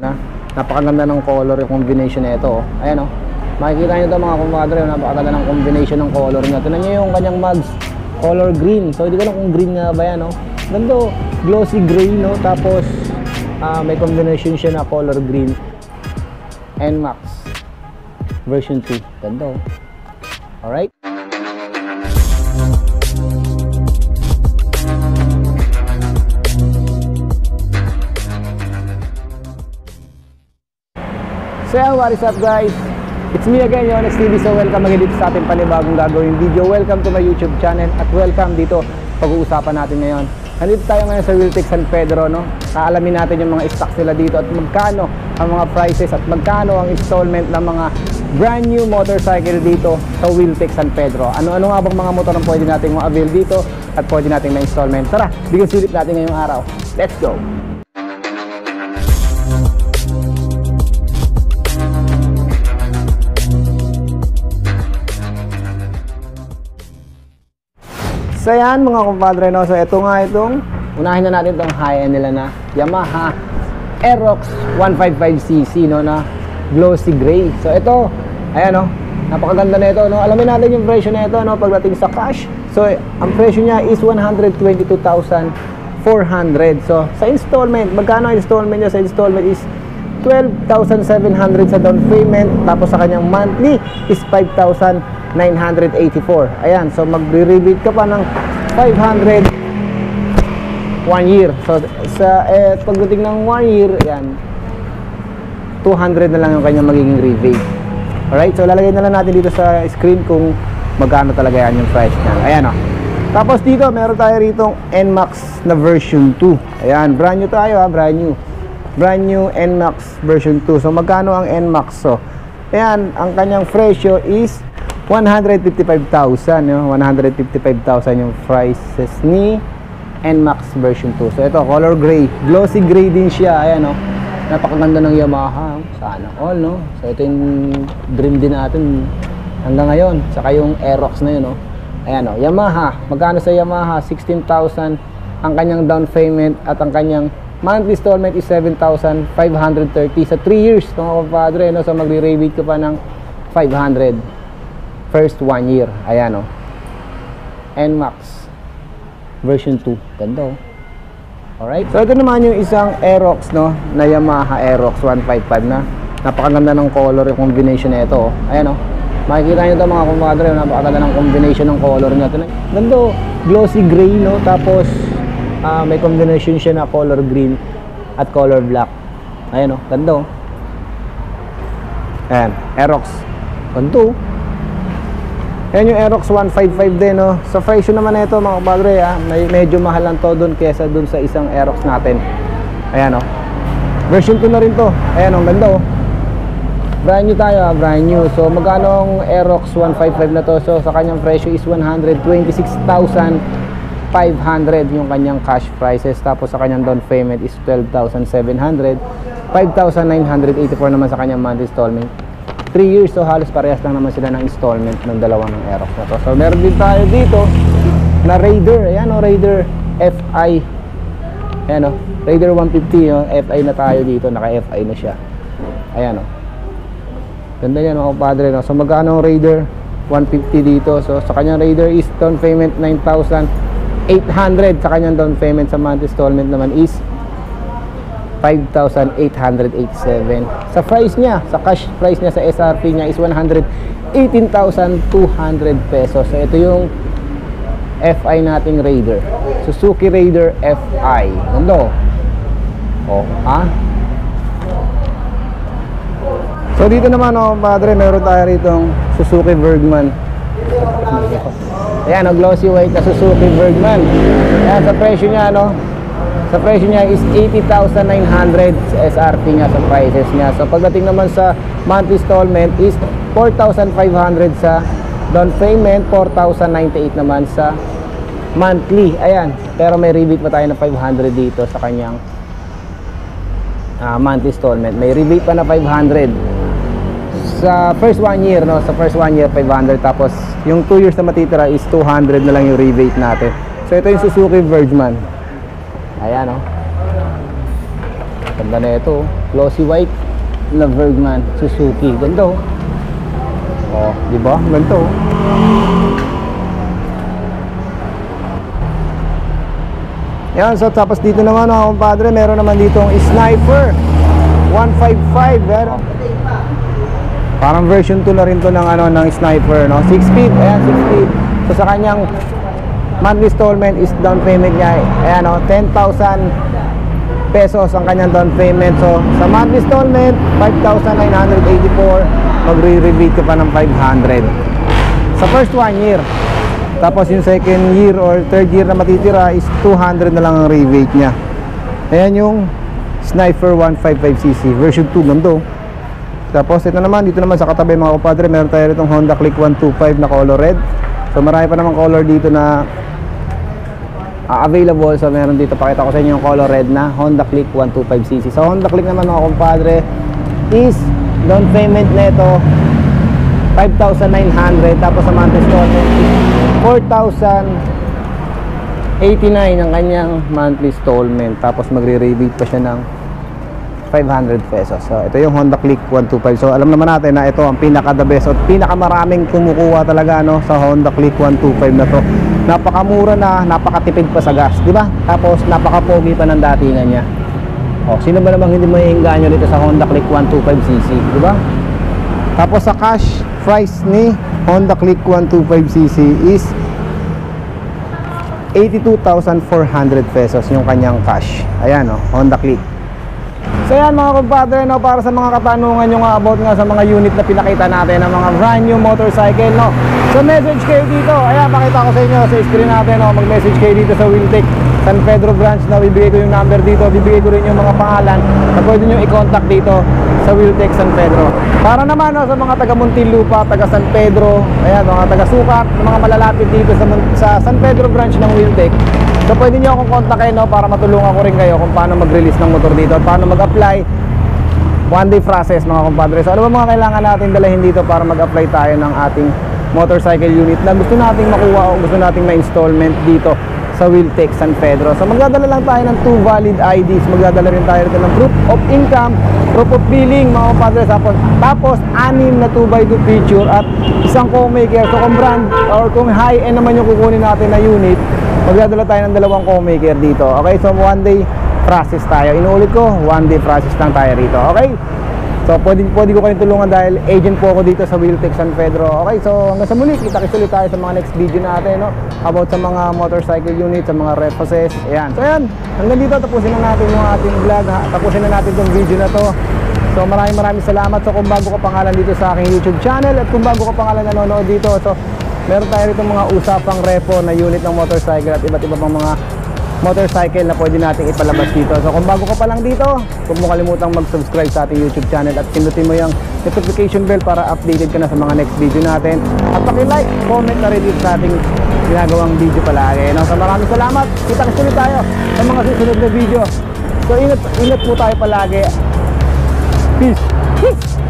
na napakaganda ng color yung combination nito oh. ayan oh. Makikita nyo ito mga kumpadre oh, napakaganda ng combination ng color niya. Tinan nyo yung kanyang mugs. Color green. So hindi ko alam kung green nga ba yan oh. Ganda oh. Glossy gray no? Tapos ah, may combination siya na color green. NMAX version 2 ganda oh. Alright So yan, what is up guys? It's me again, Yonex TV. So welcome again dito sa ating panibagong gagawin video. Welcome to my YouTube channel at welcome dito pag-uusapan natin ngayon. Nandito tayo ngayon sa Wiltec San Pedro, no? Kaalamin natin yung mga stocks nila dito at magkano ang mga prices at magkano ang installment ng mga brand new motorcycle dito sa Wiltec San Pedro. Ano-ano nga bang mga motor ang pwede nating ma-avail dito at pwede nating ma-installment? Tara, bigyan silip natin ngayong araw. Let's go! So yan mga kumpadre no. So ito nga itong unahin na natin itong high-end nila na Yamaha Aerox 155cc no na glossy gray. So ito, ayan no. Napakaganda na ito no. Alamin natin yung presyo na ito no pagdating sa cash. So ang presyo niya is 122,400. So sa installment, magkano installment niya sa installment is 12,700 sa down payment tapos sa kanyang monthly is 5,984 ayan so magre-rebate ka pa ng 500 one year. So sa eh, pagdating ng one year ayan 200 na lang yung kanyang magiging rebate. Alright so lalagay na lang natin dito sa screen kung magkano talaga yan yung price niya. Ayan o tapos dito meron tayo rito NMAX na version 2 ayan brand new tayo ha brand new. Brand new NMAX version 2 so magkano ang NMAX so? Ayan ang kanyang presyo is 155,000 no? 155,000 yung prices ni NMAX version 2 so ito color gray. Glossy gray din siya. Ayan no? Napakaganda ng Yamaha sana all no? So ito yung dream din natin hanggang ngayon. Saka yung Aerox na yun no? Ayan no? Yamaha. Magkano sa Yamaha? 16,000 ang kanyang down payment at ang kanyang monthly installment is 7,530 sa 3 years mga kapadre no? so magre-rebate ka pa ng 500 first 1 year. Ayan o NMAX. Version 2 ganda o alright. So ito naman yung isang Aerox no? Na Yamaha Aerox 155 na. Napakaganda ng color yung combination na ito oh. ayan o makikita nyo ito mga kapadre napakaganda ng combination ng color niya. Ganda o glossy gray no? Tapos uh, may combination siya na color green at color black. Ayan oh, ganda o ayan, Aerox. Ganito ayan yung Aerox 155 din o sa presyo naman ito mga kapadre ah, may, medyo mahal lang to dun kesa dun sa isang Aerox natin. Ayan o version 2 na rin to. Ayan o, ganda o brand new tayo ah, brand new. So magkano ang Aerox 155 na to? So sa kanyang presyo is 126,000 500 yung kanyang cash prices. Tapos sa kanyang down payment is 12,700 5,984 naman sa kanyang monthly installment 3 years so halos parehas lang naman sila ng installment ng dalawang ng Aerox na to. So meron din tayo dito na Raider. Ayan o Raider FI ayan o Raider 150 o FI na tayo dito. Naka FI na siya. Ayan o ganda yan mga padre no? so magkano ang Raider 150 dito? So sa kanyang Raider is down payment 9,000 800 sa kanyang down payment sa monthly installment naman is 5,887 sa price niya sa cash price niya sa SRP niya is 118,200 pesos. So ito yung FI nating Raider. Suzuki Raider FI ano oh ha? So dito naman oh padre meron tayo rito Suzuki Bergman. Ayan, no, glossy white na Suzuki Bergman. Ayan, sa presyo niya, no? Sa presyo niya is 80,900 SRP niya sa prices niya. So, pagdating naman sa monthly installment is 4,500 sa down payment, 4,098 naman sa monthly. Ayan, pero may rebate pa tayo na 500 dito sa kanyang uh, monthly installment. May rebate pa na 500 sa first one year no sa first one year 500 tapos yung 2 years na matitira is 200 na lang yung rebate natin so ito yung Suzuki Vergeman ayan no ganda na ito Glossy white na Bergman Suzuki. Ganda oh. Oh, di ba? Ganda oh. Yan, so tapos dito naman mga kumpadre, meron naman dito ang Sniper 155, pero parang version 2 na rin to ng ano ng Sniper, no? 6 speed, ayan 6 speed. So sa kanyang monthly installment is down payment niya, ayan no, 10,000 pesos ang kanyang down payment. So sa monthly installment, 5,984, magre-rebate ka pa ng 500. Sa first one year, tapos yung second year or third year na matitira is 200 na lang ang rebate niya. Ayan yung Sniper 155cc version 2 gando. Tapos ito naman, dito naman sa katabi mga kupadre, meron tayo itong Honda Click 125 na color red. So marami pa naman color dito na ah, available. So meron dito, pakita ko sa inyo yung color red na Honda Click 125cc. So Honda Click naman mga kumpadre is down payment nito 5,900 tapos sa monthly installment is 4,089 ang kanyang monthly installment tapos magre-rebate pa siya ng 500 pesos. So ito yung Honda Click 125. So alam naman natin na ito ang pinaka the best at pinakamaraming kumukuha talaga no sa Honda Click 125 na to. Napakamura na, napakatipid pa sa gas, di ba? Tapos napakapogi pa ng datingan niya. Oh, sino ba namang hindi maiengganyo dito sa Honda Click 125cc, di ba? Tapos sa cash price ni Honda Click 125cc is 82,400 pesos yung kanyang cash. Ayan oh, Honda Click. So yan mga kumpadre, no, para sa mga katanungan nyo nga about nga sa mga unit na pinakita natin ng mga brand new motorcycle, no. So message kayo dito, ayan, pakita ko sa inyo sa screen natin, no, mag-message kayo dito sa Wiltec San Pedro branch, no, bibigay ko yung number dito, bibigay ko rin yung mga pangalan na pwede nyo i-contact dito sa Wiltec San Pedro. Para naman no, sa mga taga Muntinlupa, taga San Pedro, ayan, mga taga Sukat, mga malalapit dito sa, sa San Pedro branch ng Wiltec, So pwede nyo akong kontakin no, para matulungan ko rin kayo kung paano mag-release ng motor dito at paano mag-apply. One day process mga kumpadre. So ano ba mga kailangan natin dalahin dito para mag-apply tayo ng ating motorcycle unit na gusto nating makuha o gusto nating ma-installment dito sa Wiltec San Pedro. So magdadala lang tayo ng two valid IDs. Magdadala rin tayo ng proof of income, proof of billing mga kumpadre. Tapos, tapos anim na 2x2 feature at isang co-maker. So kung brand or kung high-end naman yung kukunin natin na unit, magdadala tayo ng dalawang co-maker dito. Okay, so one day process tayo. Inuulit ko, one day process lang tayo rito. Okay? So, pwede, pwede ko kayong tulungan dahil agent po ako dito sa Wheeltech San Pedro. Okay, so hanggang sa muli, kita-kits tayo sa mga next video natin, no? About sa mga motorcycle units, sa mga reposes. Ayan. So, ayan. Hanggang dito, tapusin na natin yung ating vlog. Ha? Tapusin na natin itong video na to. So, maraming maraming salamat. So, kung bago ka pangalan dito sa aking YouTube channel at kung bago ka pangalan nanonood dito, so, meron tayo rito mga usapang repo na unit ng motorcycle at iba't iba pang mga motorcycle na pwede nating ipalabas dito. So kung bago ka pa lang dito, huwag mo kalimutang mag-subscribe sa ating YouTube channel at pindutin mo yung notification bell para updated ka na sa mga next video natin. At paki-like, comment na rin dito sa ating ginagawang video palagi. No? So maraming salamat. Kita-kits ulit tayo sa mga susunod na video. So ingat, ingat po tayo palagi. Peace. Peace.